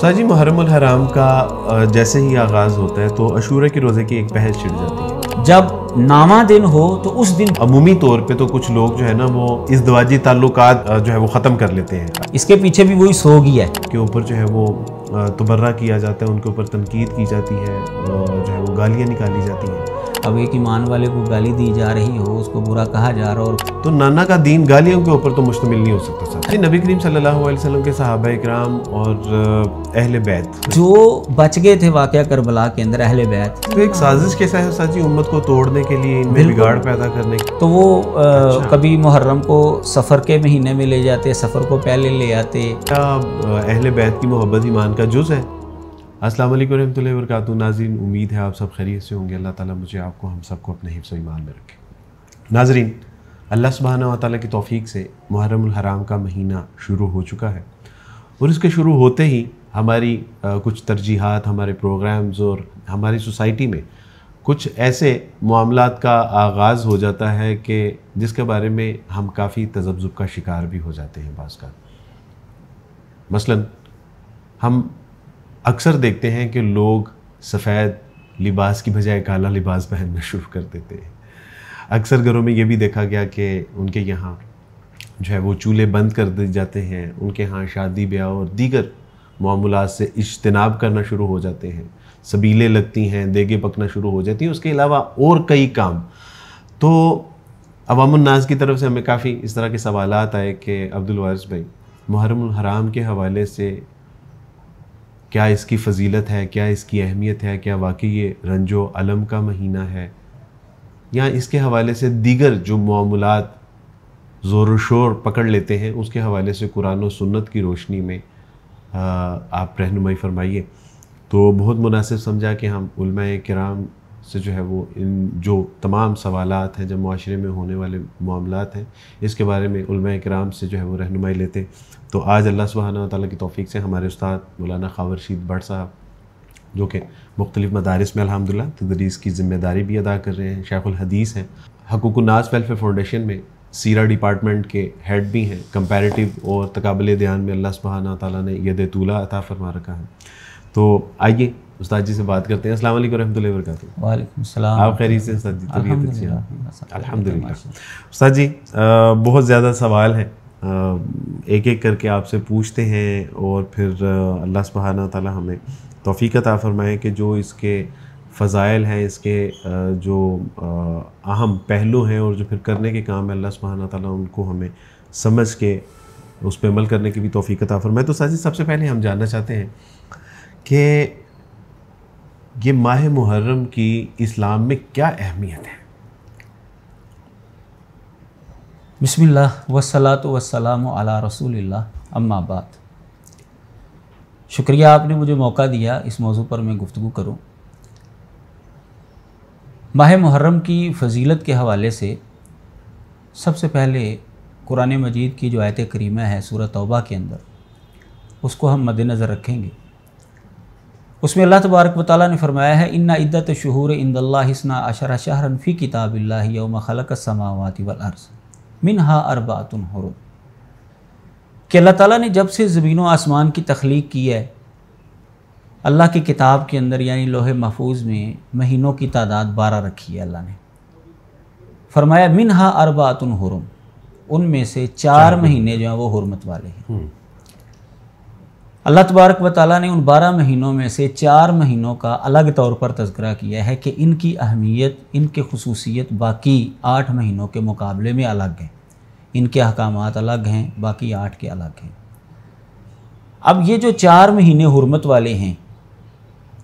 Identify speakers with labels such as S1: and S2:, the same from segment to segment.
S1: साजी मुहर्रम हराम का जैसे ही आगाज़ होता है तो अशूरा के रोज़े की एक बहस छिड़ जाती है।
S2: जब नामा दिन हो तो उस दिन
S1: अमूमी तौर पे तो कुछ लोग जो है ना वो इस दवाजी ताल्लुकात अ, जो है वो ख़त्म कर लेते हैं।
S2: इसके पीछे भी वही सोग ही। है
S1: के ऊपर जो है वो तबर्रा किया जाता है उनके ऊपर तनकीद की जाती है और जो है वो गालियाँ निकाली जाती हैं।
S2: अब एक ईमान वाले को गाली दी जा रही हो उसको बुरा कहा जा रहा हो
S1: तो नाना का दीन गालियों के ऊपर तो मुश्तमिल नहीं हो सकता सर जी नबी करीम सल्लल्लाहु अलैहि वसल्लम के सहाबा इकराम और अहले बैत।
S2: जो बच गए थे वाक़या करबला के अंदर अहले बैत।
S1: तो एक साजिश के साथ साथ उम्मत को तोड़ने के लिए इनमें बिगाड़ पैदा करने
S2: तो वो अ, कभी मुहर्रम को सफ़र के महीने में ले जाते सफ़र को पहले ले आते।
S1: क्या अहले बैत की मोहब्बत ईमान का जुज़ है? अस्सलाम वालेकुम रहमतुल्लाहि व बरकातहू नाज़रीन उम्मीद है आप सब खैरियत से होंगे। अल्लाह ताला मुझे आपको हम सबको अपने हिफ्ज़ व ईमान में रखे। नाज़रीन अल्लाह सुबहाना व तआला की तौफीक से मुहर्रम हराम का महीना शुरू हो चुका है। और इसके शुरू होते ही हमारी अ, कुछ तरजीहात हमारे प्रोग्राम्स और हमारी सोसाइटी में कुछ ऐसे मामलात का आगाज़ हो जाता है कि जिसके बारे में हम काफ़ी तजब्जुब का शिकार भी हो जाते हैं बाज़ का। मसलन हम अक्सर देखते हैं कि लोग सफ़ेद लिबास की बजाय काला लिबास पहनना शुरू कर देते हैं। अक्सर घरों में ये भी देखा गया कि उनके यहाँ जो है वो चूल्हे बंद कर दिए जाते हैं, उनके यहाँ शादी ब्याह और दीगर मामूलात से इजतनाब करना शुरू हो जाते हैं। सबीलें लगती हैं, देगे पकना शुरू हो जाती हैं, उसके अलावा और कई काम। तो अवामनास की तरफ़ से हमें काफ़ी इस तरह के सवाल आए कि अब्दुल वारिस भाई मुहरम हराम के हवाले से क्या इसकी फजीलत है, क्या इसकी अहमियत है, क्या वाकई ये रंजो अलम का महीना है? या इसके हवाले से दीगर जो मामूलत ज़ोर शोर पकड़ लेते हैं, उसके हवाले से कुरान और सुन्नत की रोशनी में आप रहनुमाई फरमाइए। तो बहुत मुनासिब समझा कि हम उलमा कराम से जो है वो इन जो तमाम सवालात हैं, जब माशरे में होने वाले मामलात हैं, इसके बारे में कराम से जो है वो रहनुमाई लेते तो आज अल्लाह सुबहाना ताला की तोफ़ी से हमारे उस्ताद मौलाना खावर रशीद भट्ट साहब, जो कि मुख्तलिफ़ मदारस में अलहमदिल्ला तदरीस की ज़िम्मेदारी भी अदा कर रहे हैं शेखुल हदीस हैं। हकूक़नास वेलफेयर फाउंडेशन में सीरा डिपार्टमेंट के हेड भी हैं। कंपैरेटिव और तकाबल ध्यान में अल्लाह सुबहाना ताला ने यद तूला अता फरमा रखा है। तो आइए उस्ताद जी से बात करते हैं। अस्सलाम वालेकुम रहमतुल्लाहि व बरकातहू
S2: वालेकुम सलाम।
S1: आप खैरियत से उस्ताद जी तबीयत अच्छी है?
S2: अल्हम्दुलिल्लाह।
S1: उस्ताद जी बहुत ज़्यादा सवाल हैं। एक एक करके आपसे पूछते हैं और फिर अल्लाह सुबहाना ताला हमें तौफीक अता फरमाए कि जो इसके फ़ज़ाइल हैं इसके जो अहम पहलू हैं और जो फिर करने के काम है अल्लाह सुबहाना ताला उनको हमें समझ के उस पर अमल करने की भी तौफीक अता फरमाए। तो साजी सबसे पहले हम जानना चाहते हैं कि ये माह मुहर्रम की इस्लाम में क्या अहमियत है?
S2: बिस्मिल्लाह वसलात वसलाम अला अम्मा बात शुक्रिया आपने मुझे मौका दिया इस मौजू पर मैं गुफ्तु करूँ। माह मुहर्रम की फजीलत के हवाले से सबसे पहले कुरान मजीद की जो आयत करीमा है सूरत तौबा के अंदर, उसको हम मद्देनज़र रखेंगे। उसमें अल्लाह तबारक व ताली ने फरमाया है इन्ना इद्दत शहूर इंदल्लासना अशरा शहरन फ़ी किताबिल्लाह यौम खलक समावाति वल अर्ज़। मिनहा अरबातुन हुरुम कि अल्लाह ताला ने जब से ज़मीन व आसमान की तख्लीक की है अल्लाह की किताब के अंदर यानी लोहे महफूज में महीनों की तादाद बारह रखी है अल्लाह ने। फरमाया मिनहा अरबातुन हुरुम। उनमें से चार महीने जो हैं वो हुरमत वाले हैं। अल्लाह तबारक व ताली ने उन बारह महीनों में से चार महीनों का अलग तौर पर तस्करा किया है कि इनकी अहमियत इनके खसूसियत बाकी आठ महीनों के मुकाबले में अलग है। इनके अहकाम अलग हैं बाकी आठ के अलग हैं। अब ये जो चार महीने हरमत वाले हैं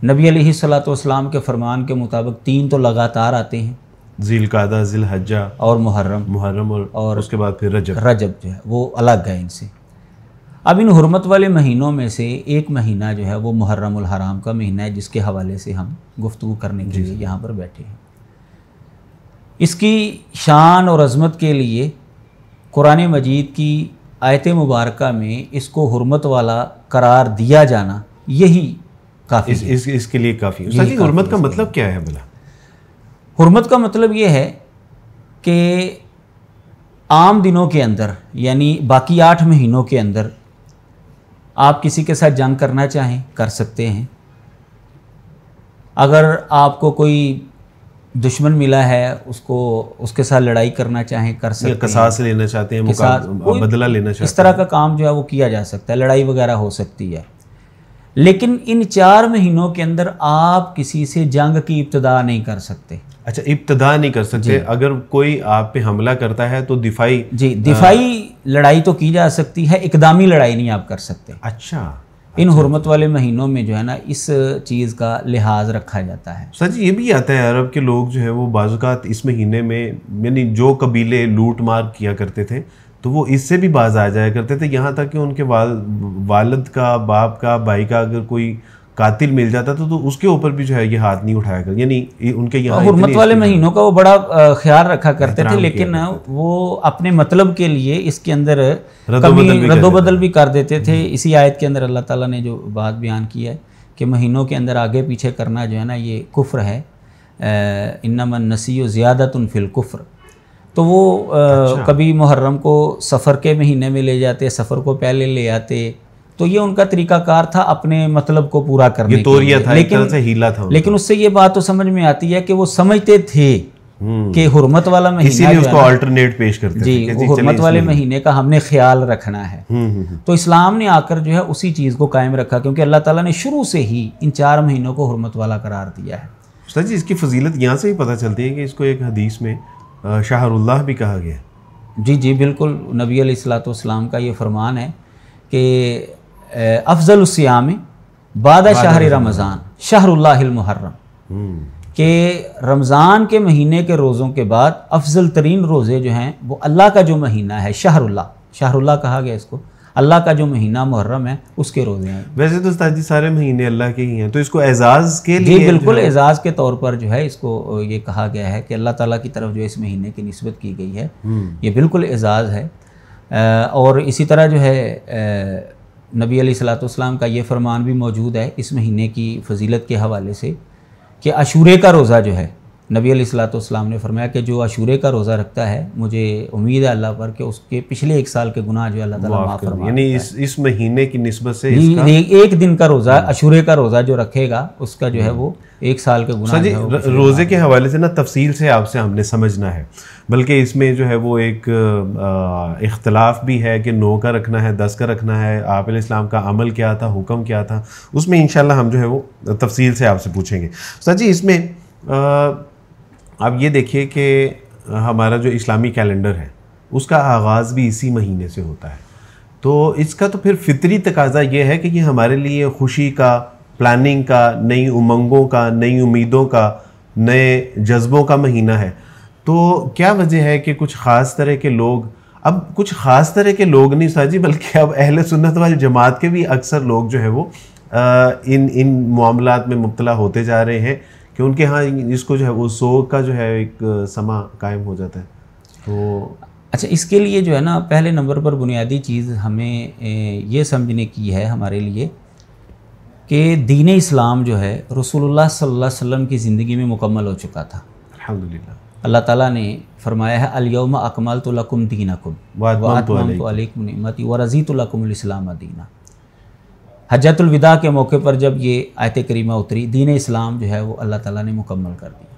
S2: नबी अलैहिस्सलाम के फरमान के मुताबिक तीन तो लगातार आते हैं।
S1: जिलकादा जिलहज्जा
S2: और मुहर्रम।
S1: मुहर्रम और, और उसके बाद फिर रजब।
S2: रजब जो है वो अलग है इनसे। अब इन हरमत वाले महीनों में से एक महीना जो है वो मुहर्रम हराम का महीना है जिसके हवाले से हम गुफ्तु करने के लिए यहाँ पर बैठे हैं। इसकी शान और अज़मत के लिए कुरान मजीद की आयत मुबारक में इसको हरमत वाला करार दिया जाना यही काफ़ी
S1: इस, इस, इसके लिए काफ़ी हुरमत का मतलब क्या है भला?
S2: हरमत का मतलब ये है कि आम दिनों के अंदर यानी बाकी आठ महीनों के अंदर आप किसी के साथ जंग करना चाहें कर सकते हैं। अगर आपको कोई दुश्मन मिला है उसको उसके साथ लड़ाई करना चाहें कर सकते हैं।
S1: कसास लेना चाहते हैं बदला लेना चाहते इस
S2: तरह का काम जो है वो किया जा सकता है। लड़ाई वगैरह हो सकती है। लेकिन इन चार महीनों के अंदर आप किसी से जंग की इब्तदा नहीं कर सकते।
S1: अच्छा इब्तदा नहीं कर सकते। अगर कोई आप पे हमला करता है तो दिफाई
S2: जी दिफाई आ... लड़ाई तो की जा सकती है इकदामी लड़ाई नहीं आप कर सकते।
S1: अच्छा
S2: इन हरमत वाले महीनों में जो है ना इस चीज़ का लिहाज रखा जाता है।
S1: सच ये भी आता है अरब के लोग जो है वो बाजुकात इस महीने में यानी जो कबीले लूट मार किया करते थे तो वो इससे भी बाज आ जाया करते थे। यहाँ तक कि उनके वाल वालद का बाप का भाई का अगर कोई कातिल मिल जाता था तो उसके ऊपर भी जो है ये हाथ नहीं उठाया कर यानी उनके यहाँ
S2: हुरमत वाले महीनों का वो बड़ा ख्याल रखा करते थे लेकिन वो अपने मतलब के लिए इसके अंदर
S1: रद्दोबदल भी कर
S2: देते थे। इसी आयत के अंदर अल्लाह ताला ने जो बात बयान की है कि महीनों के अंदर आगे पीछे करना जो है ना ये कुफ्र है। इन्नमन नसी ज़्यादतन फिल कुफ्र। तो वो अ, कभी मुहर्रम को सफ़र के महीने में ले जाते सफ़र को पहले ले आते तो ये उनका तरीकाकार था अपने मतलब को पूरा करने
S1: ये
S2: के
S1: तोरिया
S2: लिए।
S1: था तरह से हीला था
S2: लेकिन उससे ये बात तो समझ में आती है कि वो समझते थे
S1: हम्म।
S2: कि हुरमत वाला महीना
S1: उसको अल्टरनेट पेश करते
S2: जी वो हुरमत वाले महीने का हमने ख्याल रखना है
S1: हम्म, हम्म।
S2: तो इस्लाम ने आकर जो है उसी चीज़ को कायम रखा क्योंकि अल्लाह ताला ने शुरू से ही इन चार महीनों को हुरमत वाला करार दिया है
S1: उस्ताद जी इसकी फजीलत यहाँ से ही पता चलती है कि इसको एक हदीस में शाहरुल्लाह भी कहा गया।
S2: जी जी बिल्कुल। नबी अलैहिस्सलाम का ये फरमान है कि अफजल सियाम बाद शाहर रमज़ान। शहरुल्लाहिल मुहर्रम। के रमज़ान के महीने के रोज़ों के बाद अफजल तरीन रोज़े जो हैं वो अल्लाह का जो महीना है शहरुल्लाह शहरुल्लाह कहा गया इसको। अल्लाह का जो महीना मुहर्रम है उसके रोज़े हैं।
S1: वैसे तो उस्ताद जी सारे महीने अल्लाह के ही हैं तो इसको एजाज के
S2: जी
S1: लिए
S2: बिल्कुल एजाज़ के तौर पर जो है इसको ये कहा गया है कि अल्लाह ताला की तरफ़ जो इस महीने की नस्बत की गई है।
S1: हम्म,
S2: ये बिल्कुल एजाज़ है। और इसी तरह जो है नबी सलाम का ये फरमान भी मौजूद है इस महीने की फजीलत के हवाले से कि अशूरे का रोज़ा जो है नबी अलैहिस्सलाम ने फरमाया कि जो अशूरे का रोज़ा रखता है मुझे उम्मीद है अल्लाह पर कि उसके पिछले एक साल के गुनाह जो है अल्लाह ताला
S1: माफ़
S2: फरमा
S1: यानी इस इस महीने की नस्बत से इसका
S2: एक, दिन का रोज़ा अशूरे का रोज़ा जो रखेगा उसका जो है वो एक साल के गुनाह है
S1: रोज़े के हवाले से ना तफसील से आपसे हमने समझना है। बल्कि इसमें जो है वो एक इख्तलाफ भी है कि नौ का रखना है दस का रखना है आप इस्लाम का अमल क्या था हुक्म क्या था उसमें इंशाल्लाह हम जो है वो तफसील से आपसे पूछेंगे। सर जी इसमें आप ये देखिए कि हमारा जो इस्लामी कैलेंडर है उसका आगाज़ भी इसी महीने से होता है। तो इसका तो फिर फितरी तकाजा ये है कि ये हमारे लिए खुशी का प्लानिंग का नई उमंगों का नई उम्मीदों का नए जज्बों का महीना है। तो क्या वजह है कि कुछ ख़ास तरह के लोग अब कुछ ख़ास तरह के लोग नहीं साजी बल्कि अब अहल सुन्नत वाली जमात के भी अक्सर लोग जो है वो अ, इन इन मामलात में मुब्तला होते जा रहे हैं। कि उनके यहाँ इसको जो है वो सोग का जो है एक समा कायम हो जाता है। तो
S2: अच्छा इसके लिए जो है ना पहले नंबर पर बुनियादी चीज़ हमें ये समझने की है हमारे लिए कि दीन इस्लाम जो है रसूलुल्लाह सल्लल्लाहु अलैहि वसल्लम की ज़िंदगी में मुकम्मल हो चुका था।
S1: अल्हम्दुलिल्लाह।
S2: अल्लाह ताला ने फरमाया है अलयौम अकमल तो लकुम दीनकुम
S1: वातममतु
S2: अलैकुम। व इस्लाम दीना। हजतुल विदा के मौके पर जब ये आयत करीमा उतरी दीन इस्लाम जो है वो अल्लाह ताला ने मुकम्मल कर दिया।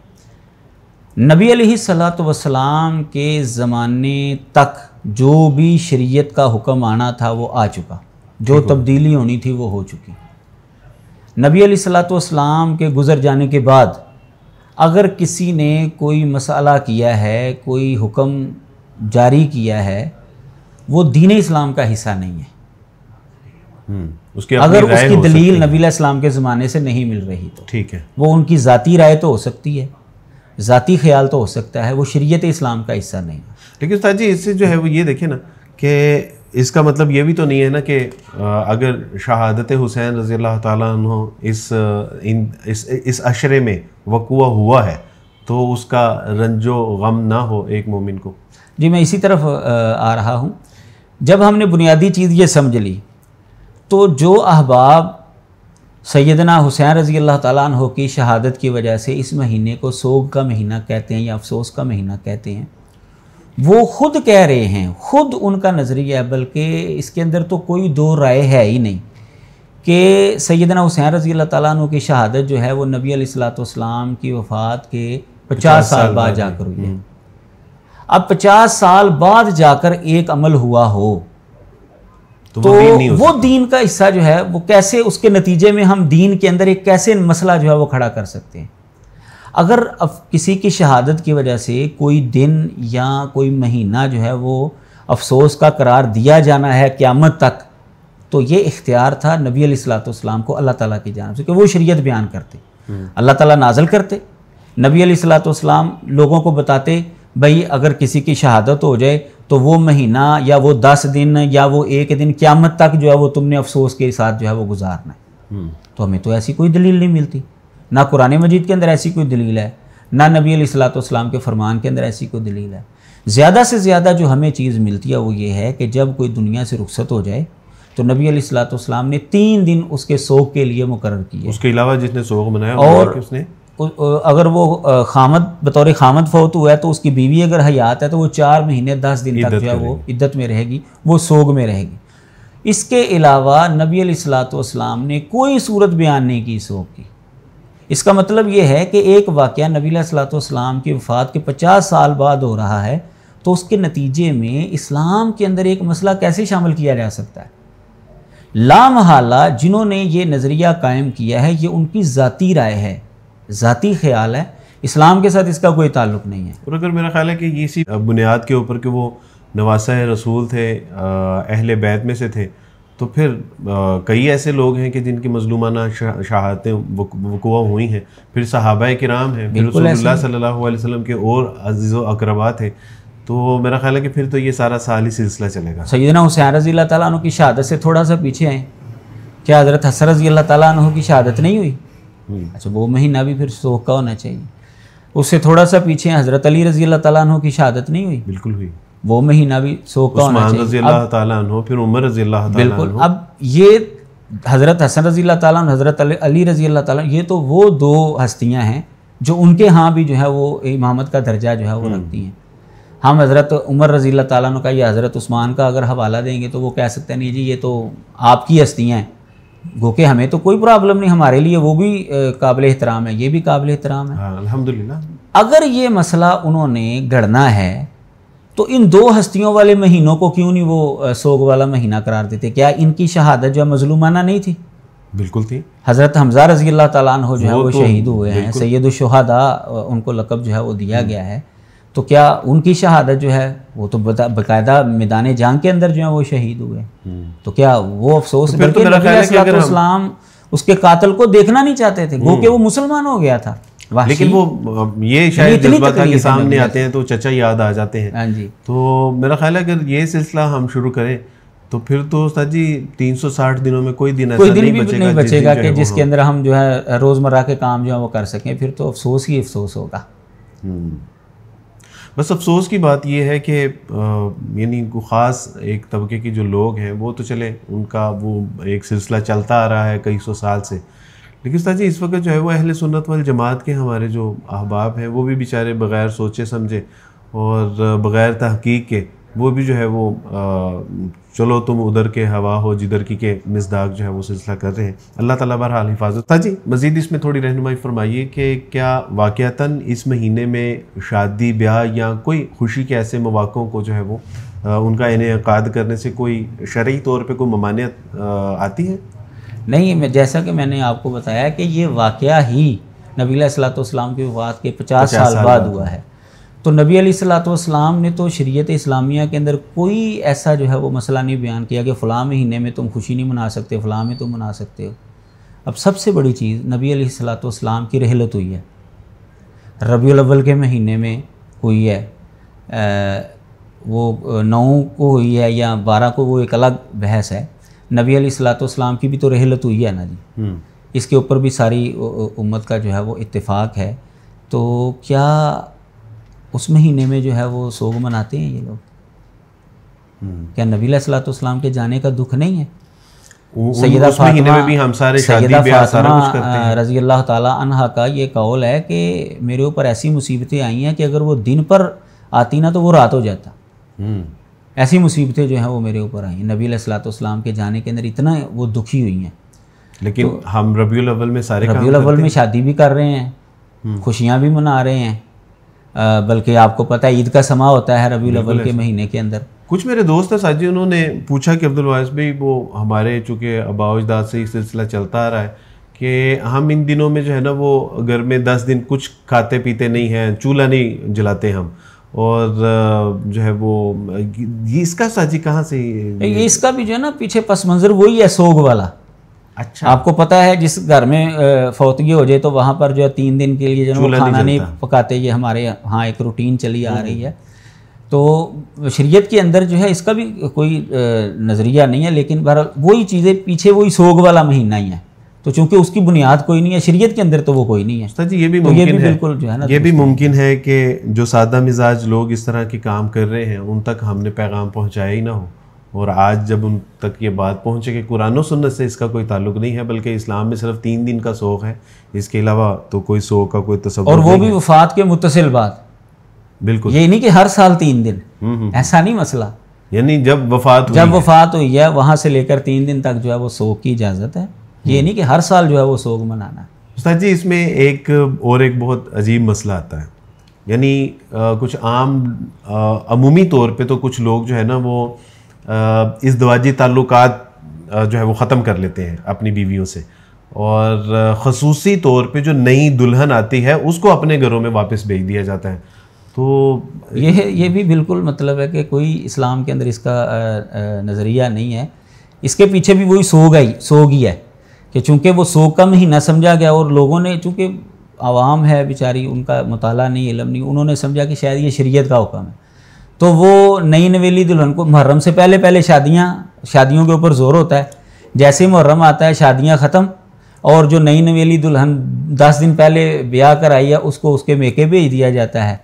S2: नबी वस्सलाम के ज़माने तक जो भी शरीयत का हुक्म आना था वो आ चुका। जो तब्दीली होनी थी वो हो चुकी। नबी वस्सलाम के गुज़र जाने के बाद अगर किसी ने कोई मसाला किया है कोई हुक्म जारी किया है वो दीन इस्लाम का हिस्सा नहीं है।
S1: उसकी
S2: अगर उसकी दलील
S1: सकती है।
S2: नबी इस्लाम के ज़माने से नहीं मिल रही तो।
S1: ठीक है।
S2: वो उनकी ज़ाती राय तो हो सकती है। ज़ाती ख्याल तो हो सकता है। वो शरीयत इस्लाम का हिस्सा नहीं
S1: लेकिन उस्ताद जी इससे जो है वो ये देखें ना कि इसका मतलब ये भी तो नहीं है ना कि अगर शहादत हुसैन रज़ी अल्लाह अन्हो इस इन इस इस अशरे में वकुआ हुआ है तो उसका रंजो गम ना हो एक मोमिन को।
S2: जी मैं इसी तरफ़ आ रहा हूँ। जब हमने बुनियादी चीज़ ये समझ ली तो जो अहबाब सैदना हुसैन रज़ी अल्लाह अन्हो की शहादत की वजह से इस महीने को सोग का महीना कहते हैं या अफसोस का महीना कहते हैं वो खुद कह रहे हैं खुद उनका नज़रिया है बल्कि इसके अंदर तो कोई दो राय है ही नहीं कि सैदना हुसैन रज़ी अल्लाह अन्हु की शहादत जो है वो नबी अलैहिस्सलाम की वफ़ात के पचास साल बाद जाकर हुई है। अब पचास साल बाद जाकर एक अमल हुआ हो
S1: तो,
S2: तो
S1: वो दीन नहीं
S2: वो दीन का हिस्सा जो है वो कैसे उसके नतीजे में हम दीन के अंदर एक कैसे मसला जो है वो खड़ा कर सकते हैं? अगर अब किसी की शहादत की वजह से कोई दिन या कोई महीना जो है वो अफसोस का करार दिया जाना है क़्यामत तक तो ये इख्तियार था नबी अलैहिस्सलाम को अल्लाह ताला की जानब से कि वो शरीयत बयान करते। अल्लाह ताला नाजल करते। नबी अलैहिस्सलाम लोगों को बताते भाई अगर किसी की शहादत हो जाए तो वो महीना या वो दस दिन या वो एक दिन क़यामत तक जो है वो तुमने अफसोस के साथ जो है वो गुजारना है।
S1: हम्म,
S2: तो हमें तो ऐसी कोई दलील नहीं मिलती। ना कुरान मजीद के अंदर ऐसी कोई दलील है ना नबी अलैहिस्सलाम के फरमान के अंदर ऐसी कोई दलील है। ज़्यादा से ज़्यादा जो हमें चीज़ मिलती है वो ये है कि जब कोई दुनिया से रुखसत हो जाए तो नबी अलैहिस्सलाम ने तीन दिन उसके सोग के लिए मुकर किए।
S1: उसके अलावा जिसने सोग मनाया
S2: और-
S1: उसने
S2: अगर वो खामद बतौर खामद फौत हुआ है तो उसकी बीवी अगर हयात है तो वो चार महीने दस दिन तक जो है वो इद्दत में रहेगी वो सोग में रहेगी। इसके अलावा नबी अलैहिस्सलाम ने कोई सूरत बयान नहीं की सोग की। इसका मतलब ये है कि एक वाक़ नबी अलैहिस्सलाम की वफ़ात के पचास साल बाद हो रहा है तो उसके नतीजे में इस्लाम के अंदर एक मसला कैसे शामिल किया जा सकता है? लामहला जिन्होंने ये नज़रिया कायम किया है ये उनकी ज़ाती राय है। ज़ाती ख्याल है इस्लाम के साथ इसका कोई ताल्लुक़ नहीं है।
S1: और अगर मेरा ख्याल है कि ये इसी बुनियाद के ऊपर कि वो नवासा रसूल थे अहले बैत में से थे तो फिर कई ऐसे लोग हैं कि जिनकी मजलूमाना शा- शहादतें वक- वकुआ हुई हैं। फिर सहाबा कराम हैं फिर सल्लल्लाहु अलैहि वसल्लम के और अज़ीज़ अकरबा थे। तो मेरा ख्याल है कि फिर तो ये सारा साल ही सिलसिला चलेगा।
S2: सैदना हुसैन रज़ी अल्लाह की शहादत से थोड़ा सा पीछे आए। क्या हज़रत हसन रज़ी अल्लाह की शहादत नहीं हुई? अच्छा वो महीना भी फिर सोख का होना चाहिए। उससे थोड़ा सा पीछे हज़रत अली रज़ी अल्लाह की शहादत नहीं हुई?
S1: बिल्कुल हुई।
S2: वो महीना भी सोख का होना चाहिए।
S1: ताला फिर उमर रज़ी अल्लाह
S2: बिल्कुल अब ये हज़रत हसन रज़ी अल्लाह ताला हज़रत अली- रज़ी अल्लाह ताला ये तो वो दो हस्तियाँ हैं जो उनके यहाँ भी जो है वो इमामत का दर्जा जो है वो रखती हैं। हम हज़रत उमर रज़ी अल्लाह ताला का या हज़रत उस्मान का अगर हवाला देंगे तो वो कह सकते हैं नहीं जी ये तो आपकी हस्तियाँ हैं। गो के हमें तो कोई प्रॉब्लम नहीं हमारे लिए वो भी काबिल एहतराम है ये भी काबिल एहतराम है।
S1: हाँ अल्हम्दुलिल्लाह।
S2: अगर ये मसला उन्होंने गढ़ना है तो इन दो हस्तियों वाले महीनों को क्यों नहीं वो सोग वाला महीना करार देते? क्या इनकी शहादत जो है मजलूमाना नहीं थी?
S1: बिल्कुल थी।
S2: हज़रत हमज़ा रज़ी अल्लाह ताला जो है
S1: वो
S2: वो
S1: तो
S2: शहीद हुए हैं सैदुलशहदा उनको लकब जो है वो दिया गया है। तो क्या उनकी शहादत जो है वो तो बाकायदा मैदान जंग के अंदर जो है वो शहीद हुए।
S1: हम्म।
S2: तो क्या वो अफसोस
S1: तो फिर तो
S2: इस्लाम उसके कातल को देखना नहीं चाहते थे वो कि वो मुसलमान हो गया था।
S1: लेकिन वो ये शायद जज्बा था कि सामने आते हैं तो चचा याद आ जाते हैं।
S2: हाँ जी।
S1: तो मेरा ख्याल है अगर ये सिलसिला हम शुरू करें तो फिर तो उस्ताद जी 360 दिनों में कोई दिन
S2: कोई दिन
S1: नहीं
S2: भी
S1: बचेगा
S2: नहीं बचेगा कि जिसके अंदर हम जो है रोज़मर्रा के काम जो है वो कर सकें फिर तो अफसोस ही अफसोस होगा।
S1: हम्म। बस अफसोस की बात यह है कि यानी को ख़ास एक तबके के जो लोग हैं, वो तो चले, उनका वो एक सिलसिला चलता आ रहा है कई सौ साल से। लेकिन उस्ताद जी, इस वक्त जो है वो अहल सुन्नत वाल जमात के हमारे जो अहबाब हैं, वो भी बेचारे बग़ैर सोचे समझे और बग़ैर तहकीक के वो भी जो है वो अ, चलो तुम उधर के हवा हो जिधर की के मिसदाक जो है वो सिलसिला कर रहे हैं। अल्लाह ताला बहरहाल हिफाजत। था जी मज़ीद इसमें थोड़ी रहनुमाई फरमाइए कि क्या वाक़ता इस महीने में शादी ब्याह या कोई खुशी के ऐसे मौक़ों को जो है वो अ, उनका इनका करने से कोई शरई तौर पर कोई ममानियत आती है?
S2: नहीं मैं जैसा कि मैंने आपको बताया कि ये वाक़या ही नबी सलाम की वफ़ात के पचास साल बाद। हुआ है। तो नबी सलाम ने तो शरीयत इस्लामिया के अंदर कोई ऐसा जो है वो मसला नहीं बयान किया कि फ़लाँ महीने में तुम खुशी नहीं मना सकते फ़लाँ में तुम मना सकते हो। अब सबसे बड़ी चीज़ नबी सलाम की रहलत हुई है। रबी अव्वल के महीने में हुई है। अ, वो नौ को हुई है या बारह को वो एक अलग बहस है। नबी सलाम की भी तो रहलत हुई है ना जी।
S1: हम्म,
S2: इसके ऊपर भी सारी उम्मत का जो है वो इत्तेफाक है। तो क्या उस महीने में जो है वो सोग मनाते हैं ये लोग।
S1: हम्म।
S2: क्या नबी सलाम के जाने का दुख नहीं है? फातिमा
S1: में भी हम सारे
S2: फातिमा, रज़ी अल्लाह अन्हा का ये कौल है कि मेरे ऊपर ऐसी मुसीबतें आई हैं कि अगर वो दिन पर आती ना तो वो रात हो जाता।
S1: हम्म।
S2: ऐसी मुसीबतें जो हैं वो मेरे ऊपर आई नबी सलाम के जाने के अंदर इतना वो दुखी हुई हैं।
S1: लेकिन तो, हम रबी अव्वल में सारे
S2: रबी अव्वल में शादी भी कर रहे हैं खुशियाँ भी मना रहे हैं बल्कि आपको पता है ईद का समा होता है रबी अव्वल के महीने के अंदर।
S1: कुछ मेरे दोस्त हैं साजी उन्होंने पूछा कि अब्दुल वाइस भाई वो हमारे चूँकि अबाव अजदाद से ये सिलसिला चलता आ रहा है कि हम इन दिनों में जो है ना वो घर में दस दिन कुछ खाते पीते नहीं हैं चूल्हा नहीं जलाते हम। और जो है वो इसका साजी कहाँ से
S2: ये इसका भी जो है ना पीछे पस मंज़र वही है सोग वाला।
S1: अच्छा।
S2: आपको पता है जिस घर में फौतगी हो जाए तो वहाँ पर जो है तीन दिन के लिए जो है खाना नहीं पकाते। ये हमारे यहाँ एक रूटीन चली आ रही है। तो शरीयत के अंदर जो है इसका भी कोई नज़रिया नहीं है लेकिन बहर वही चीज़ें पीछे वही सोग वाला महीना ही है। तो चूँकि उसकी बुनियाद कोई नहीं है शरीयत के अंदर तो वो कोई नहीं है।
S1: उस्ताद जी ये भी
S2: तो ये भी
S1: मुमकिन है।
S2: बिल्कुल जो है ना
S1: ये भी मुमकिन है कि जो सादा मिजाज लोग इस तरह के काम कर रहे हैं उन तक हमने पैगाम पहुँचाया ही ना हो। और आज जब उन तक ये बात पहुँचे कि कुरान सुन्नत से इसका कोई ताल्लुक नहीं है बल्कि इस्लाम में सिर्फ़ तीन दिन का शौक है इसके अलावा तो कोई शौक का कोई तस्वुर
S2: और वो भी वफात के मुतसिल बाद।
S1: बिल्कुल।
S2: ये नहीं कि हर साल तीन दिन।
S1: हम्म, हम्म।
S2: ऐसा नहीं मसला।
S1: यानी जब वफात
S2: जब वफात हुई है वहाँ से लेकर तीन दिन तक जो है वो सोग की इजाज़त है। ये नहीं कि हर साल जो है वो सोग मनाना है।
S1: उस्ताद जी इसमें एक और एक बहुत अजीब मसला आता है। यानी कुछ आम अमूमी तौर पे तो कुछ लोग जो है ना वो इस दवाजी ताल्लुकात अ, जो है वो ख़त्म कर लेते हैं अपनी बीवियों से। और खसूसी तौर पे जो नई दुल्हन आती है उसको अपने घरों में वापस भेज दिया जाता है। तो
S2: ये है ये भी बिल्कुल मतलब है कि कोई इस्लाम के अंदर इसका नज़रिया नहीं है। इसके पीछे भी वही सोग आई सोग ही है कि चूँकि वो सोग ही ना समझा गया और लोगों ने चूँकि आवाम है बेचारी उनका मुताला नहीं इलम नहीं उन्होंने समझा कि शायद ये शरीयत का हुक्म है। तो वो नई नवेली दुल्हन को, मुहर्रम से पहले पहले शादियाँ, शादियों के ऊपर ज़ोर होता है। जैसे ही मुहर्रम आता है, शादियाँ ख़त्म, और जो नई नवेली दुल्हन दस दिन पहले ब्याह कर आई है उसको उसके मेके भेज दिया जाता है।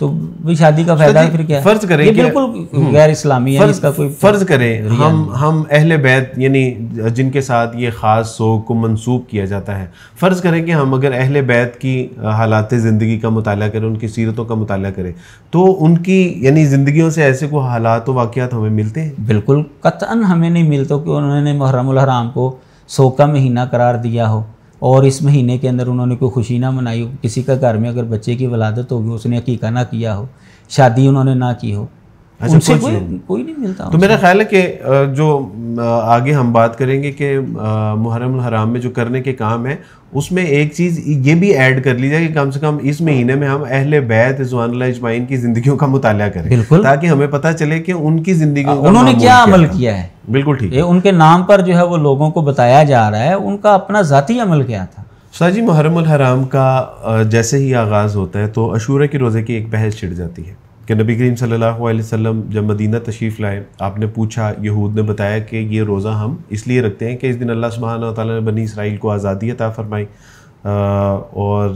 S2: तो भाई शादी का फ़ायदा फिर क्या
S1: फ़र्ज़ करें
S2: ये बिल्कुल गैर इस्लामी है इसका कोई
S1: फ़र्ज़ करें हम हम अहले बैत यानी जिनके साथ ये ख़ास सोग को मंसूब किया जाता है फ़र्ज़ करें कि हम अगर अहले बैत की हालात ज़िंदगी का मुताला करें उनकी सीरतों का मुताला करें तो उनकी यानी ज़िंदगियों से ऐसे को हालात वाक़ात हमें मिलते हैं?
S2: बिल्कुल कतन हमें नहीं मिलता कि उन्होंने मुहर्रमुल हराम को सो का महीना करार दिया हो। और इस महीने के अंदर उन्होंने कोई खुशी ना मनाई हो किसी का घर में अगर बच्चे की वलादत होगी उसने हकीका ना किया हो शादी उन्होंने ना की हो
S1: अच्छा,
S2: उनसे कोई
S1: नहीं।
S2: कोई नहीं मिलता
S1: तो मेरा ख्याल है कि जो आगे हम बात करेंगे कि मुहर्रम हराम में जो करने के काम है उसमें एक चीज़ ये भी ऐड कर ली जाए कि कम से कम इस महीने में हम अहले बैत इजमाइन की ज़िंदगियों का मुताला करें।
S2: बिल्कुल।
S1: ताकि हमें पता चले कि उनकी ज़िंदगी
S2: उन्होंने क्या अमल किया है?
S1: बिल्कुल ठीक
S2: है। उनके नाम पर जो है वो लोगों को बताया जा रहा है उनका अपना ज़ाती अमल क्या था?
S1: साजी मुहर्रम हराम का जैसे ही आगाज़ होता है तो अशूरा के रोज़े की एक बहस छिड़ जाती है। कि नबी करीम सल्लल्लाहु अलैहि वसल्लम जब मदीना तशरीफ़ लाए, आपने पूछा, यहूद ने बताया कि ये रोज़ा हम इसलिए रखते हैं कि इस दिन अल्लाह सुबहाना ताला ने बनी इसराइल को आज़ादी अता फरमाई। और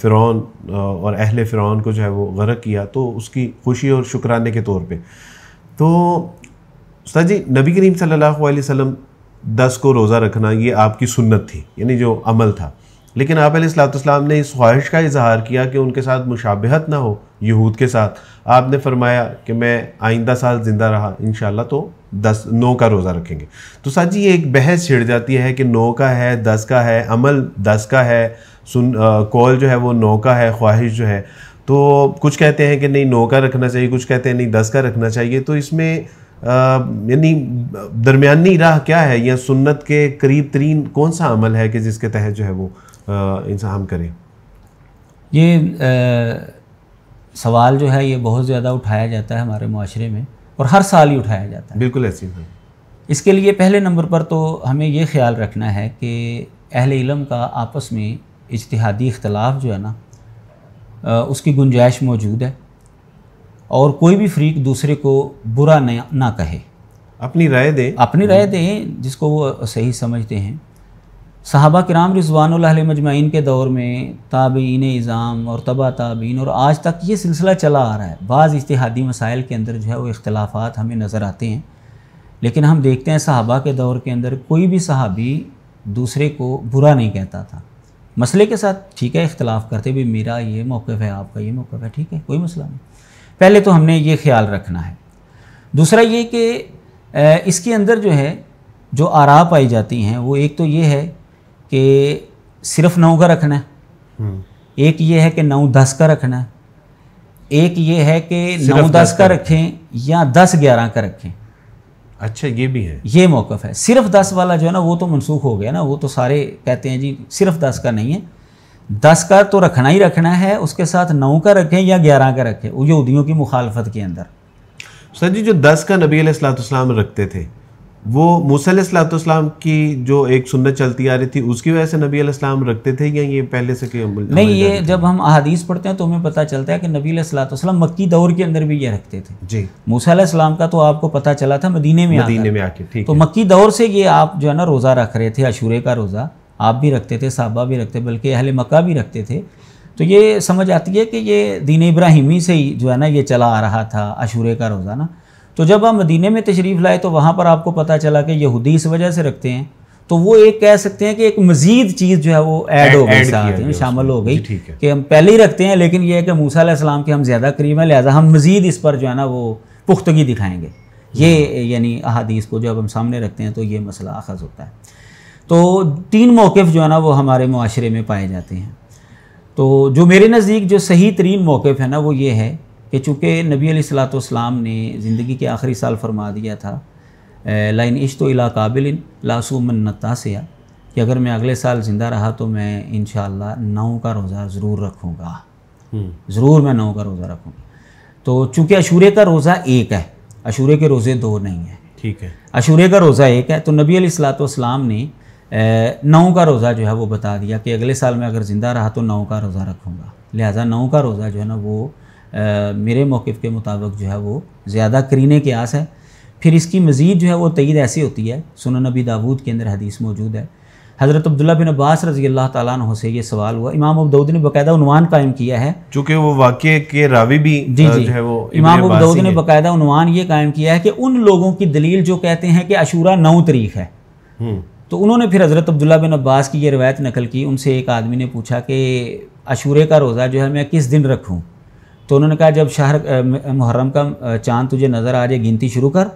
S1: फ़िरौन और अहल फ़िरौन को जो है वो गरक किया तो उसकी खुशी और शुक्राने के तौर पर तो उस्ताद जी, नबी करीम सल्लल्लाहु अलैहि वसल्लम दस को रोज़ा रखना, ये आपकी सुन्नत थी, यानी जो अमल था। लेकिन आप ने इस ख्वाहिश का इजहार किया कि उनके साथ मुशाबहत ना हो यहूद के साथ। आपने फरमाया कि मैं आइंदा साल ज़िंदा रहा इन तो दस नौ का रोज़ा रखेंगे। तो साथ जी ये एक बहस छिड़ जाती है कि नौ का है दस का है अमल दस का है सुन कौल जो है वो नौ का है ख्वाहिश जो है। तो कुछ कहते हैं कि नहीं नौ का रखना चाहिए कुछ कहते हैं नहीं दस का रखना चाहिए। तो इसमें यानी दरमियानी राह क्या है? या सुन्नत के करीब तरीन कौन सा अमल है कि जिसके तहत जो है वो इंसान करें?
S2: ये अ, सवाल जो है ये बहुत ज़्यादा उठाया जाता है हमारे माशरे में और हर साल ही उठाया जाता है।
S1: बिल्कुल ऐसी है
S2: इसके लिए पहले नंबर पर तो हमें ये ख्याल रखना है कि अहल इलम का आपस में इजतहादी इख्तलाफ जो है ना उसकी गुंजाइश मौजूद है और कोई भी फ्रीक दूसरे को बुरा न ना कहे।
S1: अपनी राय दें।
S2: अपनी राय दें जिसको वो सही समझते हैं। सहाबा कराम रिजवान मजमाइन के दौर में ताबीन, इज़ाम और तबा ताबीन और आज तक ये सिलसिला चला आ रहा है। बाज़ इतिहादी मसाइल के अंदर जो है वो इख्तलाफात हमें नज़र आते हैं। लेकिन हम देखते हैं सहाबा के दौर के अंदर कोई भी सहाबी दूसरे को बुरा नहीं कहता था। मसले के साथ ठीक है, इख्तलाफ करते भी, मेरा ये मौक़ है, आपका ये मौक़ है, ठीक है, कोई मसला नहीं। पहले तो हमने ये ख्याल रखना है। दूसरा ये कि इसके अंदर जो है, जो आरा पाई जाती हैं, वो एक तो ये है कि सिर्फ़ नौ का रखना है। हम्म। एक ये है कि नौ दस का रखना है। एक ये है कि नौ दस का रखें या दस ग्यारह का रखें।
S1: अच्छा ये भी है।
S2: ये मौकफ है। सिर्फ़ दस वाला जो है ना वो तो मनसूख हो गया ना वो तो सारे कहते हैं जी सिर्फ़ दस का नहीं है। दस का तो रखना ही रखना है उसके साथ नौ का रखें या ग्यारह का रखें यहूदियों की मुखालफत के अंदर।
S1: सर जी जो दस का नबी सलाम रखते थे वो मूसलाम की जो एक सुन्नत चलती आ रही थी उसकी वजह से नबी अलैहिस्सलाम रखते थे या ये पहले से के
S2: अमल नहीं ये जब हम अहादीस पढ़ते हैं तो हमें पता चलता है कि नबी अलैहिस्सलाम मक्की दौर के अंदर भी ये रखते थे। जी। मूसा का तो आपको पता चला था मदीने में मदीने में आके ठीक तो मक्की दौर से ये आप जो है ना रोज़ा रख रहे थे अशूरे का रोज़ा। आप भी रखते थे साहबा भी रखते बल्कि अहल मक्का भी रखते थे। तो ये समझ आती है कि ये दीन इब्राहिमी से ही जो है ना ये चला आ रहा था अशूरे का रोज़ा ना। तो जब आप मदीने में तशरीफ़ लाए तो वहाँ पर आपको पता चला कि यहूदी इस वजह से रखते हैं। तो वो एक कह सकते हैं कि एक मज़ीद चीज़ जो है वो ऐड हो गई साथ में शामिल हो गई कि हम पहले ही रखते हैं लेकिन ये है कि मूसा सलाम के हम ज़्यादा करीब हैं लिहाजा हम मज़ीद इस पर जो है ना वो पुख्तगी दिखाएँगे। ये। यानी अहादीस को जब हम सामने रखते हैं तो ये मसला अखज़ होता है। तो तीन मौक़ जो है ना वो हमारे माशरे में पाए जाते हैं। तो जो मेरे नज़दीक जो सही तरीन मौक़ है ना वो ये है कि चूँकि नबी सलाम ने ज़िंदगी के आखिरी साल फरमा दिया था लाइन इश तो इला काबिल लासूमन नतासिया कि अगर मैं अगले साल ज़िंदा रहा तो मैं इन नौ का रोज़ा ज़रूर रखूँगा। हम्म। ज़रूर मैं नौ का रोज़ा रखूँगा। तो चूँकि अशूरे का रोज़ा एक है अशूरे के रोज़े दो नहीं है।
S1: ठीक है।
S2: अशूरे का रोज़ा एक है तो नबी सलाम ने नौ का रोज़ा जो है वो बता दिया कि अगले साल में अगर ज़िंदा रहा तो नौ का रोज़ा रखूँगा। लिहाजा नौ का रोज़ा जो है ना वो मेरे मौक़ के मुताबिक जो है वो ज़्यादा करीने के आस है। फिर इसकी मज़ीद जो है वो तईद ऐसी होती है सुन नबी दाऊद के अंदर हदीस मौजूद है। हज़रत अब्दुल्ला बिन अब्बास रज़ी अल्लाह तु से ये सवाल हुआ इमाम अबदाऊद ने बाकायदा उनवान कायम किया है।
S1: चूँकि वो वाक्य के रावी भी
S2: जी जी। है वो इमाम अबदाऊद ने बाकायदा उनवान ये कायम किया है कि उन लोगों की दलील जो कहते हैं कि अशूरा नौ तरीक है। हम्म। तो उन्होंने फिर हज़रत अब्दुल्ला बिन अब्बास की ये रवायत नकल की। उनसे एक आदमी ने पूछा कि अशूरे का रोज़ा जो है मैं किस दिन रखूँ? तो उन्होंने कहा जब शहर मुहर्रम का चाँद तुझे नज़र आ जाए गिनती शुरू कर।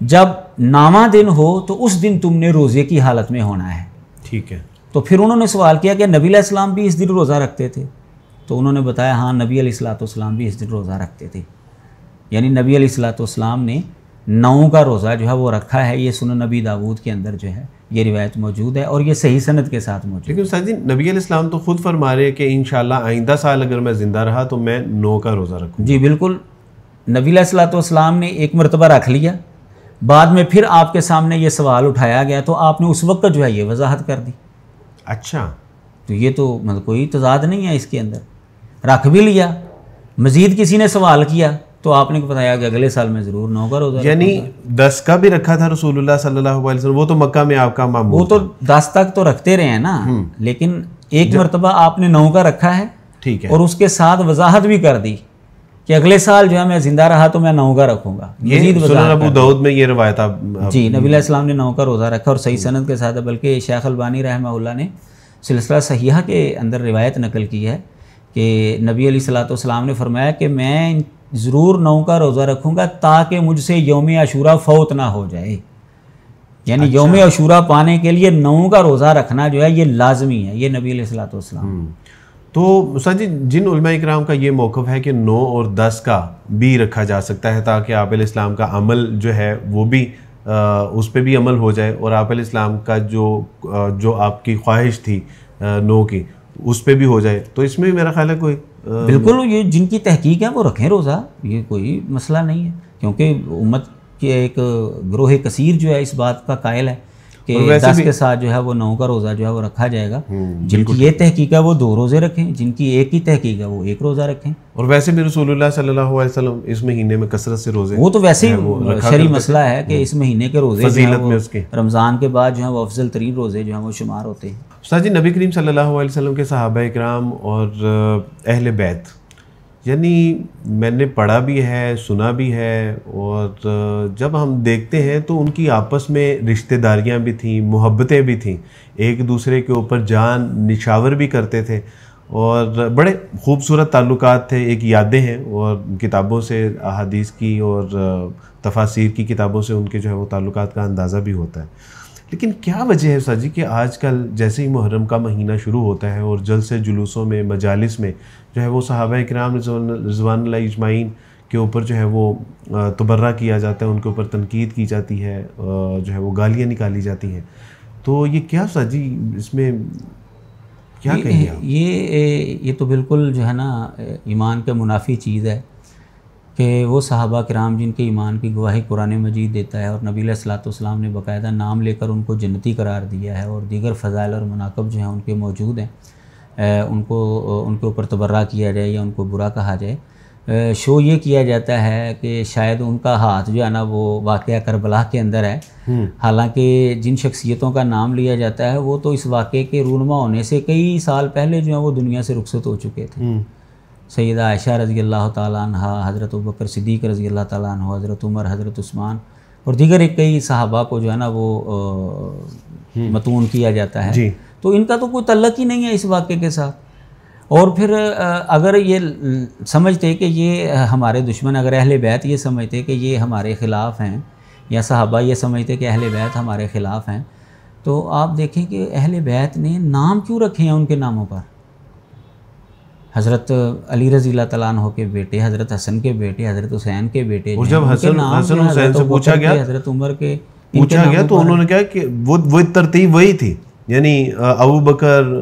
S2: जब नामा दिन हो तो उस दिन तुमने रोज़े की हालत में होना है।
S1: ठीक है।
S2: तो फिर उन्होंने सवाल किया कि नबी इस्लाम भी इस दिन रोज़ा रखते थे? तो उन्होंने बताया हाँ नबी सलाम भी इस दिन रोज़ा रखते थे। यानी नबी सलाम ने नौ का रोज़ा जो है वो रखा है। ये सुन नबी दाऊद के अंदर जो है ये रिवायत मौजूद है और ये सही सनत के साथ मौजूद
S1: लेकिन सर जी नबी इस्लाम तो खुद फरमा रहे हैं कि इन आइंदा साल अगर मैं ज़िंदा रहा तो मैं नौ का रोज़ा रखूँ
S2: जी बिल्कुल। नबी सलाम ने एक मरतबा रख लिया। बाद में फिर आपके सामने ये सवाल उठाया गया तो आपने उस वक्त जो है ये वजाहत कर दी।
S1: अच्छा।
S2: तो ये तो मतलब कोई तजाद नहीं है इसके अंदर। रख भी लिया। मज़ीद किसी ने सवाल किया तो आपने बताया कि अगले साल में ज़रूर नौ का रोज़ा
S1: यानी दस का भी रखा था रसूलुल्लाह सल्लल्लाहु अलैहि वसल्लम वो तो मक्का में आपका मामूल
S2: वो तो दस तक तो रखते रहे हैं ना हम्म। लेकिन एक मरतबा आपने नौ का रखा है
S1: ठीक है।
S2: और उसके साथ वजाहत भी कर दी कि अगले साल जो है मैं ज़िंदा रहा तो मैं नौ का रखूँगा
S1: अबू दाऊद में ये रवायत
S2: जी नबी इस्लाम ने नौ का रोज़ा रखा और सही सनत के साथ बल्कि शेख अलबानी रहमा ने सिलसिला सहिया के अंदर रिवायत नकल की है कि नबी सलाम ने फरमाया कि मैं ज़रूर नौ का रोज़ा रखूँगा ताकि मुझसे योम अशूरा फ़ौत ना हो जाए यानी अच्छा। योम अशूरा पाने के लिए नौ का रोज़ा रखना जो है ये लाजमी है ये नबी सलाम हम्म।
S1: तो सर जी जिन कराम का ये मौक़ है कि नौ और दस का भी रखा जा सकता है ताकि आप इस्लाम का अमल जो है वो भी आ, उस पर भी अमल हो जाए और आप इस्लाम का जो जो आपकी ख्वाहिश थी नौ की उस पर भी हो जाए तो इसमें मेरा ख्याल है कोई
S2: बिल्कुल, ये जिनकी तहकीक है, वो रखें रोज़ा। ये कोई मसला नहीं है, क्योंकि उम्मत के एक ग्रोह कसीर जो है, इस बात का कायल है। कि दस के साथ जो है वो नौ का रोज़ा जो है वो रखा जाएगा। हम्म, जिनकी ये तहकीक है वो दो रोज़े रखें जिनकी एक ही तहकीक है वो एक रोज़ा रखें।
S1: और वैसे भी रसूलुल्लाह सल्लल्लाहु अलैहि वसल्लम इस महीने में कसरत से रोज़े
S2: वो तो वैसे ही शरी मसला है कि इस महीने के रोज़े रमज़ान के बाद जो है वो अफजल तरीन रोज़े जो है वो शुमार होते हैं।
S1: उस्ताद जी नबी करीम सल्लल्लाहु अलैहि वसल्लम के सहाबा कराम और अहल बैत यानी मैंने पढ़ा भी है, सुना भी है और जब हम देखते हैं तो उनकी आपस में रिश्तेदारियाँ भी थीं, मोहब्बतें भी थीं। एक दूसरे के ऊपर जान निशावर भी करते थे और बड़े खूबसूरत ताल्लुकात थे, एक यादें हैं और किताबों से, अहादीस की और तफासिर की किताबों से उनके जो है वो ताल्लुकात का अंदाज़ा भी होता है। लेकिन क्या वजह है सर जी कि आजकल जैसे ही मुहर्रम का महीना शुरू होता है और जल से जुलूसों में मजालिस में जो है वो सहाबा कराम रिजवान इजमाइन के ऊपर जो है वो तबर्रा किया जाता है उनके ऊपर तनकीद की जाती है जो है वो गालियाँ निकाली जाती हैं। तो ये क्या सर जी इसमें क्या
S2: ये, ये ये तो बिल्कुल जो है ना ईमान के मुनाफी चीज़ है। कि वो सहाबा कराम जिनके ईमान की गवाही कुरान मजीद देता है और नबी सलाम ने बाकायदा नाम लेकर उनको जन्नती करार दिया है और दीगर फ़ज़ाइल और मनाकब जो हैं उनके मौजूद हैं उनको उनके ऊपर तबर्रा किया जाए या उनको बुरा कहा जाए शो ये किया जाता है कि शायद उनका हाथ जो है ना वो वाक़ करबला के अंदर है हम्म। हालाँकि जिन शख्सियतों का नाम लिया जाता है वो तो इस वाक़े के रूनमा होने से कई साल पहले जो है वो दुनिया से रुखसत हो चुके थे हम्म। सैदा आयशा रज़ी अल्लाह तहा हज़रत बकर सिद्दीक रज़ी अल्लाह तह हज़रत उमर हज़रत उस्मान और दीगर एक कई सहाबा को जो है ना वो हम्म। मतून किया जाता है। तो इनका तो कोई तल्लक ही नहीं है इस वाक़े के साथ। और फिर अगर ये समझते कि ये हमारे दुश्मन अगर अहल बैत ये समझते कि ये हमारे ख़िलाफ़ हैं या सहाबा ये समझते कि अहल बैत हमारे ख़िलाफ़ हैं तो आप देखें कि अहल बैत ने नाम क्यों रखे हैं उनके नामों पर? हज़रत अली रज़ी तलान के बेटे हज़रत हसन के बेटे हज़रत हुसैन के बेटे
S1: और जब हसन हसन हुसैन से पूछा गया
S2: हज़रत उमर के
S1: पूछा गया तो उन्होंने कहा कि वो वो तरतीब वही थी। यानी अबू बकर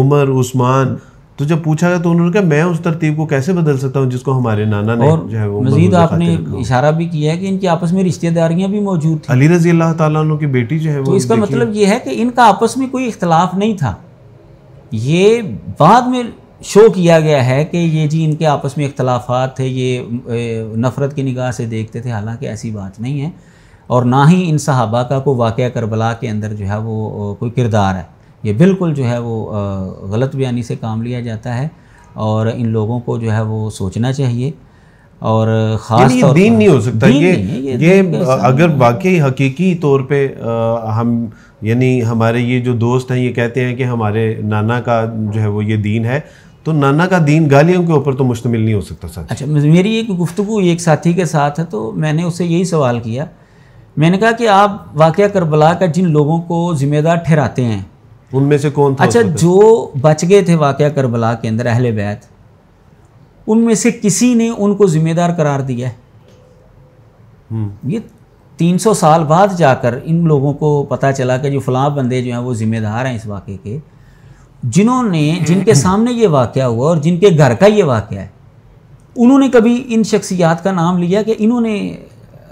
S1: उमर उस्मान तो जब पूछा गया तो उन्होंने कहा मैं उस तरतीब को कैसे बदल सकता हूँ जिसको हमारे नाना ने
S2: जो है वो मजीद आपने इशारा भी किया है कि इनकी आपस में रिश्तेदारियाँ भी मौजूद थी।
S1: अली रज़ी अल्लाह तु की बेटी जो है
S2: तो इसका मतलब ये है कि इनका आपस में कोई इख्तलाफ नहीं था। ये बाद में शो किया गया है कि ये जी इनके आपस में इख्तलाफात थे ये नफ़रत की निगाह से देखते थे हालाँकि ऐसी बात नहीं है। और ना ही इन सहाबा का कोई वाक़ करबला के अंदर जो है वो कोई किरदार है। ये बिल्कुल जो है वो गलत बयानी से काम लिया जाता है और इन लोगों को जो है वो सोचना चाहिए। और ख़ास
S1: तौर दीन नहीं हो सकता। ये ये, ये अगर वाकई हकीकी तौर पे आ, हम यानी हमारे ये जो दोस्त हैं ये कहते हैं कि हमारे नाना का जो है वो ये दीन है। तो नाना का दीन गालियों के ऊपर तो मुश्तमिल नहीं हो सकता सर
S2: अच्छा मेरी एक गुफ्तु एक साथी के साथ है तो मैंने उससे यही सवाल किया। मैंने कहा कि आप वाक़ करबला का जिन लोगों को ज़िम्मेदार ठहराते हैं
S1: उनमें से कौन
S2: था अच्छा जो बच गए थे वाक़ करबला के अंदर अहले बैत उनमें से किसी ने उनको ज़िम्मेदार करार दिया है? हम्म। ये 300 साल बाद जाकर इन लोगों को पता चला कि जो फलां बंदे जो हैं वो ज़िम्मेदार हैं इस वाक़े के। जिन्होंने जिनके सामने ये वाक़ हुआ और जिनके घर का ये वाक़ है उन्होंने कभी इन शख्सियात का नाम लिया कि इन्होंने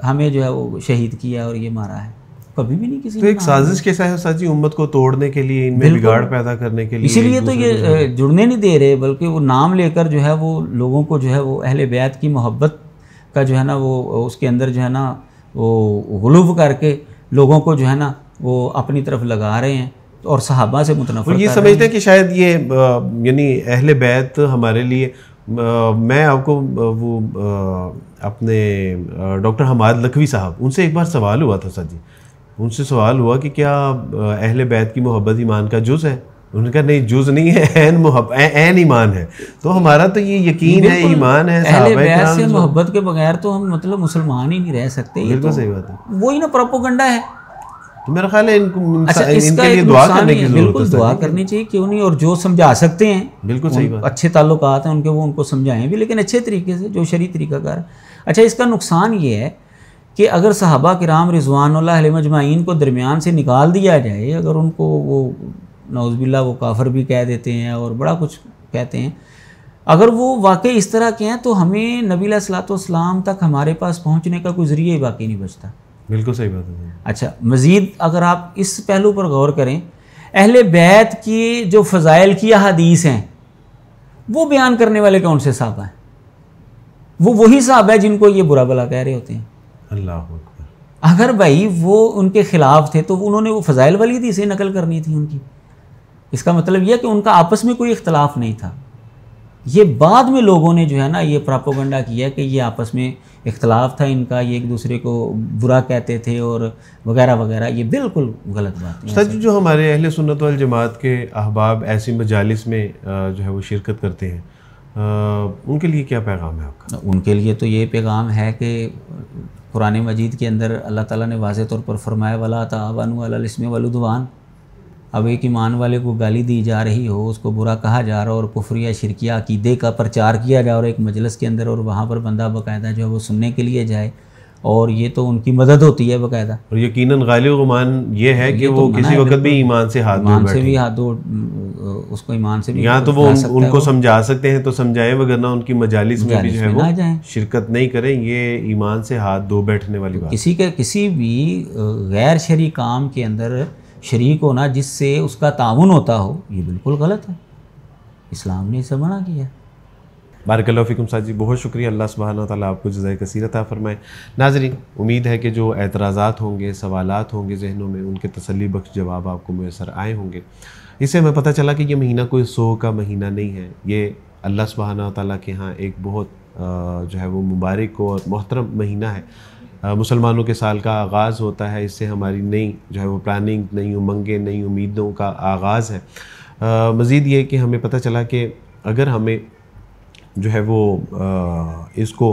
S2: हमें जो है वो शहीद किया और ये मारा है? कभी भी नहीं किसी
S1: तो एक साजिश के साथ साजी उम्मत को तोड़ने के लिए इनमें बिगाड़ पैदा करने के लिए
S2: इसीलिए तो ये जुड़ने नहीं दे रहे बल्कि वो नाम लेकर जो है वो लोगों को जो है वो अहल बैत की मोहब्बत का जो है ना वो उसके अंदर जो है ना वो गलूब करके लोगों को जो है ना वो अपनी तरफ़ लगा रहे हैं। और सहाबा से मुतनफ़
S1: ये समझते हैं। कि शायद ये यानी अहल बैत हमारे लिए मैं आपको वो अपने डॉक्टर हमाद लखवी साहब उनसे एक बार सवाल हुआ था सर जी। उनसे सवाल हुआ कि क्या अहल बैत की मोहब्बत ईमान का जुज़ है? उन्होंने कहा नहीं जुज नहीं है एन मोहब्बत एन ईमान है। तो हमारा तो ये यकीन है ईमान है
S2: अहले से मोहब्बत के बगैर तो हम मतलब मुसलमान ही नहीं रह सकते बिल्कुल तो सही बात है। वही ना प्रोपोगंडा है।
S1: तो मेरा ख्याल है इनको
S2: अच्छा, इनके लिए दुआ करने की बिल्कुल दुआ करनी चाहिए क्यों नहीं? और जो समझा सकते हैं
S1: बिल्कुल सही बात।
S2: अच्छे ताल्लुकात हैं उनके वो उनको समझाएँ भी लेकिन अच्छे तरीके से जो शरी तरीकाकार अच्छा इसका नुकसान ये है कि अगर सहाबा कराम रिजवान मजमाइन को दरमियान से निकाल दिया जाए अगर उनको वो नौजबिल्ला वो काफर भी कह देते हैं और बड़ा कुछ कहते हैं अगर वो वाकई इस तरह के हैं तो हमें नबी सलाम तक हमारे पास पहुँचने का कोई ज़रिए बाकी नहीं बचता।
S1: बिल्कुल सही बात है
S2: अच्छा मज़ीद अगर आप इस पहलू पर गौर करें अहल बैत की जो फ़जाइल की अदीस हैं वो बयान करने वाले कौन से साहब हैं? वो वही साहब है जिनको ये बुरा भला कह रहे होते हैं।
S1: अल्लाह
S2: अगर भाई वो उनके ख़िलाफ़ थे तो उन्होंने वो फ़जाइल वाली हदीसें नकल करनी थी उनकी। इसका मतलब यह कि उनका आपस में कोई इख्तलाफ नहीं था। ये बाद में लोगों ने जो है ना ये प्रापोगंडा किया कि ये आपस में इख्तलाफ था इनका ये एक दूसरे को बुरा कहते थे और वगैरह वगैरह। ये बिल्कुल गलत बात है।
S1: सच जो हमारे अहल सुन्नत वाल जमात के अहबाब ऐसी मजालिस में जो है वो शिरकत करते हैं उनके लिए क्या पैगाम है आपका?
S2: उनके लिए तो ये पैगाम है कि कुरान मजीद के अंदर अल्लाह ताला ने वाज तौर पर फरमाया वाला तावन वालस्म वलुदवान अब एक ईमान वाले को गाली दी जा रही हो उसको बुरा कहा जा रहा हो और कुफरिया शिरकिया अकीदे का प्रचार किया जा रहा और एक मजलस के अंदर और वहाँ पर बंदा बाकायदा जो है वो सुनने के लिए जाए और ये तो उनकी मदद होती है बाकायदा।
S1: और यकीनन गालिब गुमान ये है कि वो तो किसी वक्त भी ईमान से हाथ
S2: ईमान से भी हाथ दो उसको ईमान से भी
S1: यहाँ तो वो उनको समझा सकते हैं तो समझाएँ वगरना उनकी मजालिस में भी जो है वो शिरकत नहीं करें ये ईमान से हाथ धो बैठने वाली बात
S2: किसी के किसी भी गैर शरी काम के अंदर शरीक होना जिससे उसका ताउन होता हो, ये बिल्कुल गलत है। इस्लाम ने इसे मना किया।
S1: बारकल्लाफ़िकुम साजी बहुत शुक्रिया। अल्लाह सुबहाना ताला आपको जजाय कसीरत फ़रमाए। नाजरीन, उम्मीद है कि जो एतराज़ात होंगे, सवालात होंगे जहनों में, उनके तसली बख्श जवाब आपको मैसर आए होंगे। इससे हमें पता चला कि ये महीना कोई सो का महीना नहीं है। ये अल्लाह सुबहाना ताला के यहाँ एक बहुत जो है वो मुबारक और मोहतरम महीना है। मुसलमानों के साल का आगाज़ होता है इससे हमारी नई जो है वो प्लानिंग नई उमंगें नई उम्मीदों का आगाज़ है। मज़ीद ये कि हमें पता चला कि अगर हमें जो है वो आ, इसको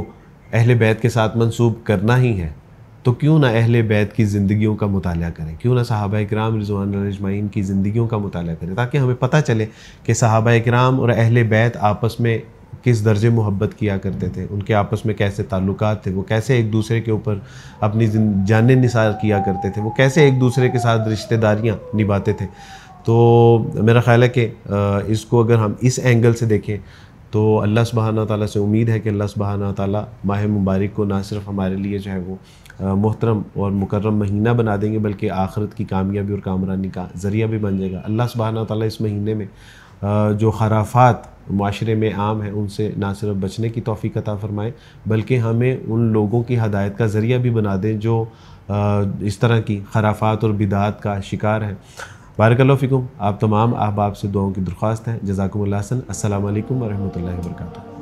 S1: अहल बैत के साथ मंसूब करना ही है तो क्यों ना अहल बैत की ज़िंदगियों का मताल करें? क्यों ना सहाबा कराम रिजवान रजमाइन की ज़िंदगियों का मताल करें? ताकि हमें पता चले कि सहाबा कराम और अहल बैत आपस में किस दर्जे मोहब्बत किया करते थे? उनके आपस में कैसे ताल्लुक थे? वो कैसे एक दूसरे के ऊपर अपनी जान निसार किया करते थे? वो कैसे एक दूसरे के साथ रिश्तेदारियाँ निभाते थे? तो मेरा ख्याल है कि इसको अगर हम इस एंगल से देखें तो अल्लाह सुबहाना ताला से उम्मीद है कि अल्लाह सुबहाना ताला माह मुबारक को ना सिर्फ़ हमारे लिए जो है वो मोहतरम और मुकर्रम महीना बना देंगे, बल्कि आखरत की कामयाबी और कामरानी का ज़रिया भी बन जाएगा। अल्लाह सुबहाना ताला इस महीने में जो खराफात माशरे में आम है, उनसे ना सिर्फ़ बचने की तोफ़ी अता फ़रमाएँ, बल्कि हमें उन लोगों की हदायत का ज़रिया भी बना दें जो इस तरह की खराफात और बिदात का शिकार हैं। बारकल्लाफ़िकुम आप तमाम अहबाब से दुआओं की दरख्वास्त हैं। जजाकुम असन असल वरहमल वर्का